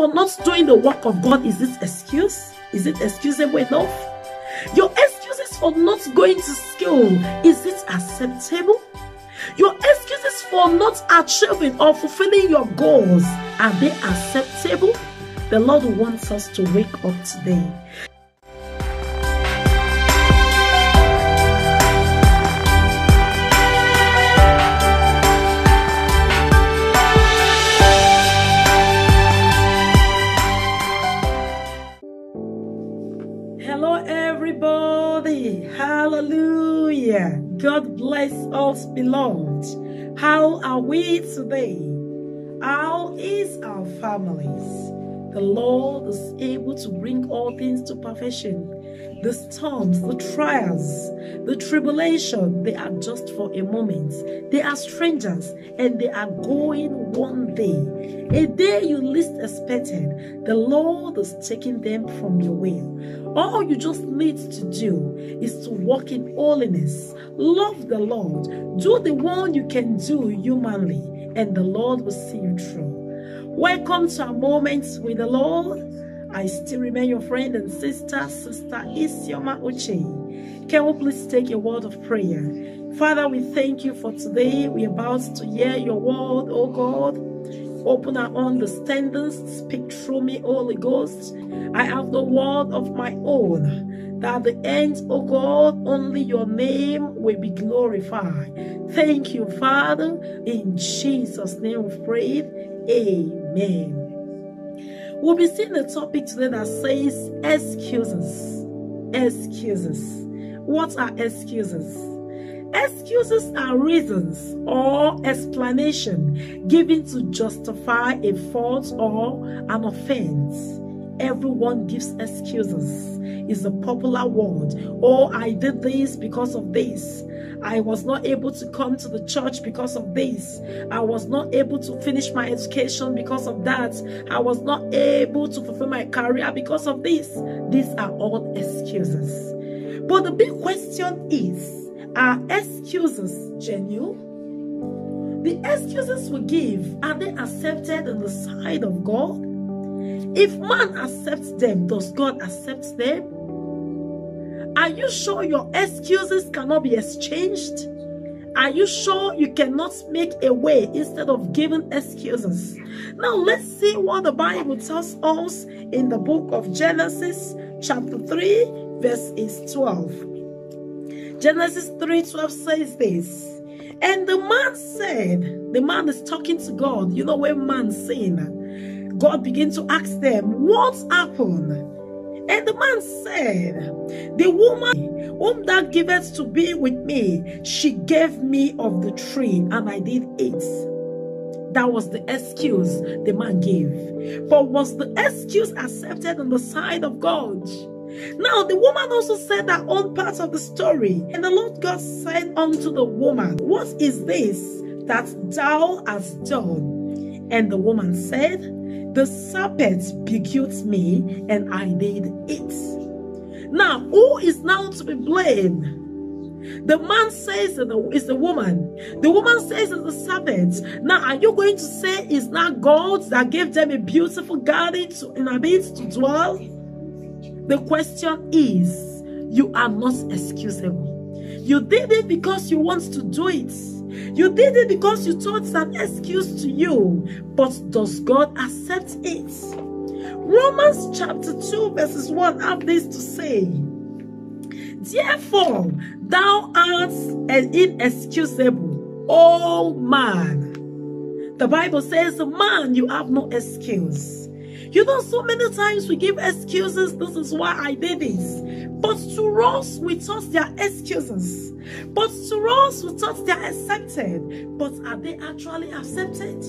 for not doing the work of God, is it excuse? Is it excusable enough? Your excuses for not going to school, is it acceptable? Your excuses for not achieving or fulfilling your goals, are they acceptable? The Lord wants us to wake up today. Beloved. How are we today? How is our families? The Lord is able to bring all things to perfection. The storms, the trials, the tribulation, they are just for a moment. They are strangers and they are going one day. A day you least expected, the Lord is taking them from your will. All you just need to do is to walk in holiness, love the Lord, do the one you can do humanly, and the Lord will see you through. Welcome to our moments with the Lord. I still remain your friend and sister, Sister Isioma Uche. Can we please take a word of prayer? Father, we thank you for today. We're about to hear your word, oh God. Open our understandings, speak through me, Holy Ghost. I have the word of my own. That at the end, oh God, only your name will be glorified. Thank you, Father. In Jesus' name we pray. Amen. We'll be seeing a topic today that says excuses. Excuses. What are excuses? Excuses are reasons or explanation given to justify a fault or an offense. Everyone gives excuses. Is a popular word. Oh, I did this because of this. I was not able to come to the church because of this. I was not able to finish my education because of that. I was not able to fulfill my career because of this. These are all excuses. But the big question is, are excuses genuine? The excuses we give, are they accepted on the side of God? If man accepts them, does God accept them? Are you sure your excuses cannot be exchanged? Are you sure you cannot make a way instead of giving excuses? Now let's see what the Bible tells us in the book of Genesis chapter 3 verse 12. Genesis 3:12 says this. And the man said, the man is talking to God. You know when man sin, God began to ask them, what happened? And the man said, The woman whom thou givest to be with me, she gave me of the tree, and I did eat. That was the excuse the man gave. But was the excuse accepted on the side of God? Now, the woman also said that own part of the story. And the Lord God said unto the woman, What is this that thou hast done? And the woman said, The serpent beguiled me, and I did it. Now, who is now to be blamed? The man says it's the woman. The woman says it's the serpent. Now, are you going to say it's not God that gave them a beautiful garden to inhabit, to dwell? The question is, you are not excusable. You did it because you want to do it. You did it because you thought it's an excuse to you. But does God accept it? Romans chapter 2 verses 1 have this to say. Therefore, thou art an inexcusable, oh man. The Bible says, man, you have no excuse. You know, so many times we give excuses. This is why I did this. But to us, we thought they are excuses. But to us, we thought they are accepted. But are they actually accepted?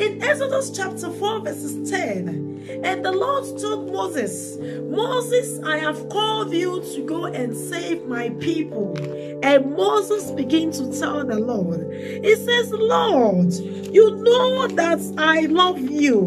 In Exodus chapter 4, verses 10, And the Lord told Moses, Moses, I have called you to go and save my people. And Moses began to tell the Lord, He says, Lord, you know that I love you.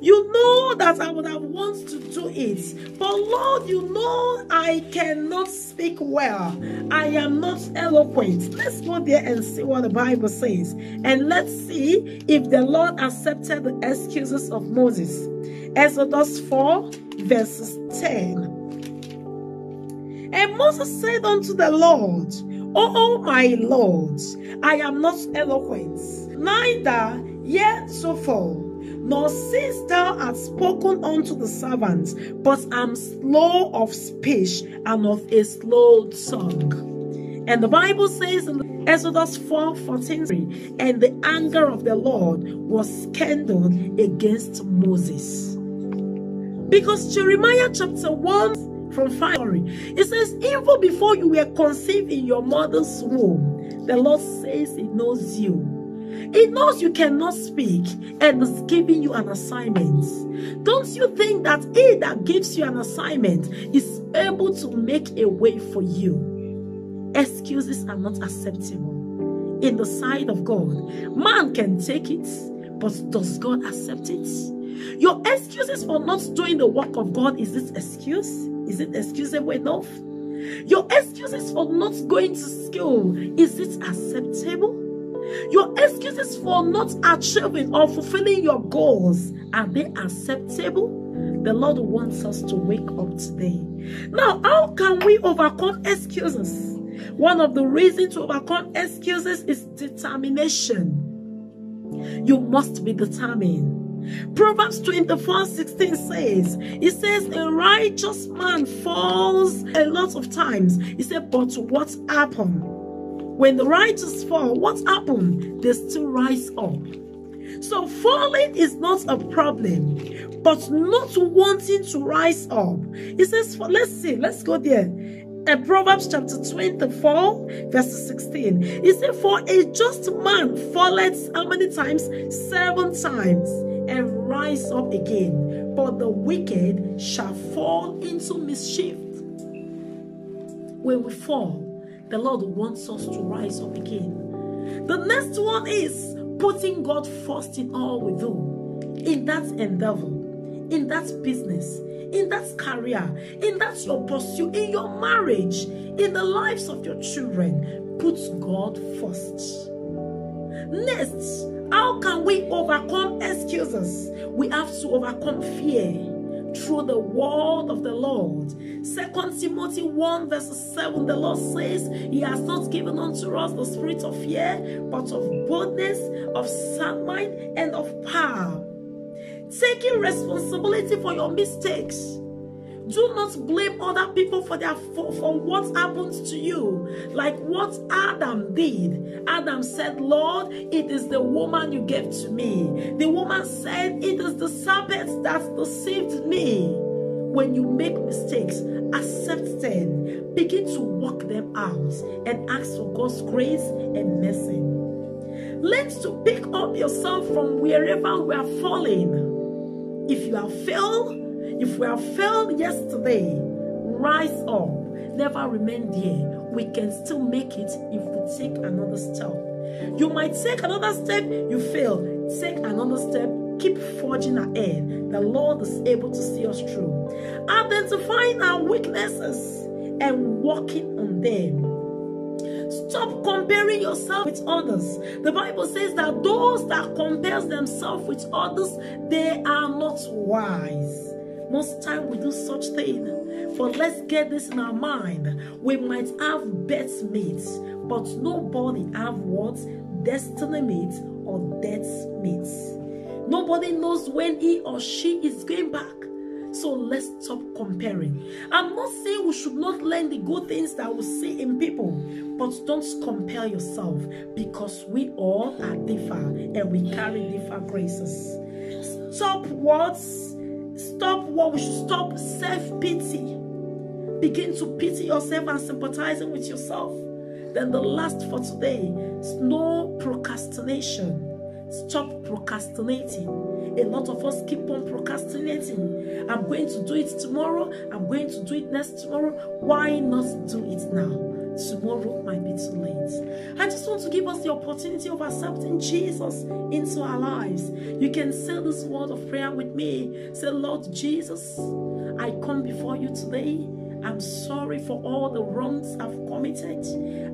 You know that I would have wanted to do it. But Lord, you know I cannot speak well. I am not eloquent. Let's go there and see what the Bible says. And let's see if the Lord accepted the excuses of Moses. Exodus 4, verses 10. And Moses said unto the Lord, O my Lord, I am not eloquent, neither yet so far, nor since thou hast spoken unto the servants, but am slow of speech and of a slow tongue. And the Bible says in Exodus 4 14, and the anger of the Lord was kindled against Moses. Because Jeremiah chapter 1 from 5, it says, Even before you were conceived in your mother's womb, the Lord says He knows you. He knows you cannot speak and is giving you an assignment. Don't you think that He that gives you an assignment is able to make a way for you? Excuses are not acceptable in the sight of God. Man can take it, but does God accept it? Your excuses for not doing the work of God, is this excuse? Is it excusable enough? Your excuses for not going to school, is it acceptable? Your excuses for not achieving or fulfilling your goals, are they acceptable? The Lord wants us to wake up today. Now, how can we overcome excuses? One of the reasons to overcome excuses is determination. You must be determined. Proverbs 24 16 says, It says, A righteous man falls a lot of times. He said, But what happened? When the righteous fall, what happened? They still rise up. So falling is not a problem, but not wanting to rise up. He says, let's see, let's go there. In Proverbs chapter 24, verse 16. He said, For a just man falleth how many times? Seven times and rise up again, but the wicked shall fall into mischief. When we fall, the Lord wants us to rise up again. The next one is putting God first in all we do, in that endeavor, in that business, in that career, in that your pursuit, in your marriage, in the lives of your children. Put God first. Next, how can we overcome excuses? We have to overcome fear through the word of the Lord. Second Timothy 1 verse 7, the Lord says, He has not given unto us the spirit of fear, but of boldness, of sound mind, and of power. Taking responsibility for your mistakes do not blame other people for their for, for what happened to you. Like what Adam did. Adam said, Lord, it is the woman you gave to me. The woman said, It is the serpent that deceived me. When you make mistakes, accept them. Begin to work them out and ask for God's grace and mercy. Learn to pick up yourself from wherever we are falling. If you have failed, if we have failed yesterday, rise up. Never remain there. We can still make it if we take another step. You might take another step, you fail. Take another step, keep forging ahead. The Lord is able to see us through. Identifying our weaknesses and working on them. Stop comparing yourself with others. The Bible says that those that compare themselves with others, they are not wise. Most time we do such thing. But let's get this in our mind. We might have best mates, but nobody have what? Destiny mates or death mates. Nobody knows when he or she is going back. So let's stop comparing. I'm not saying we should not learn the good things that we see in people, but don't compare yourself because we all are different and we carry different graces. Stop words Stop what we should stop self-pity. Begin to pity yourself and sympathizing with yourself. Then the last for today is no procrastination. Stop procrastinating. A lot of us keep on procrastinating. I'm going to do it tomorrow. I'm going to do it next tomorrow. Why not do it now? Tomorrow might be too late. I just want to give us the opportunity of accepting Jesus into our lives. You can say this word of prayer with me. Say, Lord Jesus, I come before you today. I'm sorry for all the wrongs I've committed.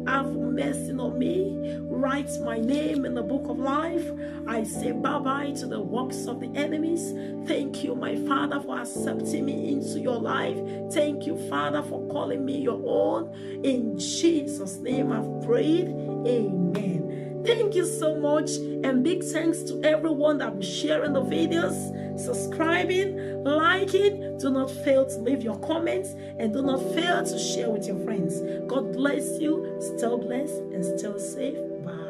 Have mercy on me. Write my name in the book of life. I say bye bye to the works of the enemies. Thank you, my Father, for accepting me into your life. Thank you, Father, for calling me your own. In Jesus' name I've prayed. Amen. Thank you so much, and big thanks to everyone that will sharing the videos subscribing, liking. Do not fail to leave your comments and do not fail to share with your friends. God bless you. Still blessed and still safe. Bye.